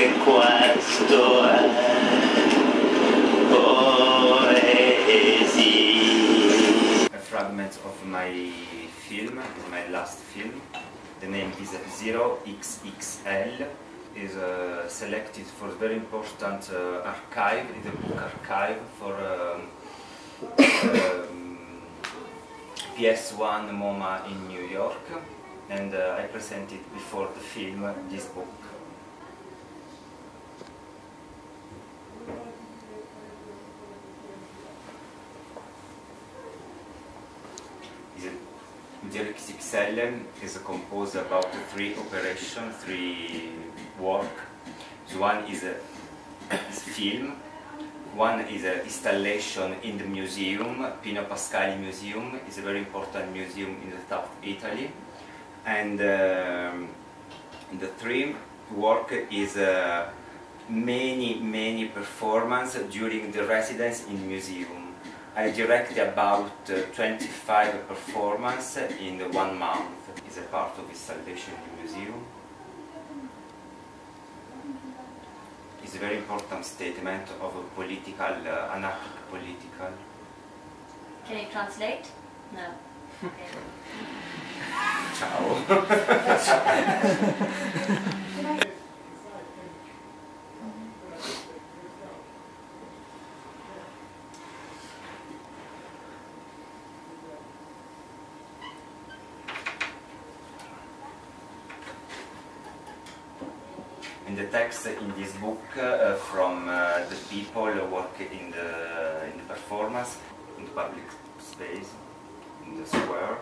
che questo è poesia. a fragment of my film, my last film. The name is Zero XXL. is uh, selected for very important uh, archive, in the book archive for um, um, PS1 MoMA in New York, and uh, I presented before the film this book. Zero XXL is composed about three operations, three work. One is a film, one is an installation in the museum, Pino Pascali Museum, is a very important museum in the south Italy. And um, the three work is uh, many, many performance during the residence in museum. I direct about uh, 25 performances in one month. Is a part of the museum. It's a very important statement of a political, uh, anarchic political. Can you translate? No. Okay. Ciao. in the text in this book uh, from uh, the people work in the in the performance in the public space in the square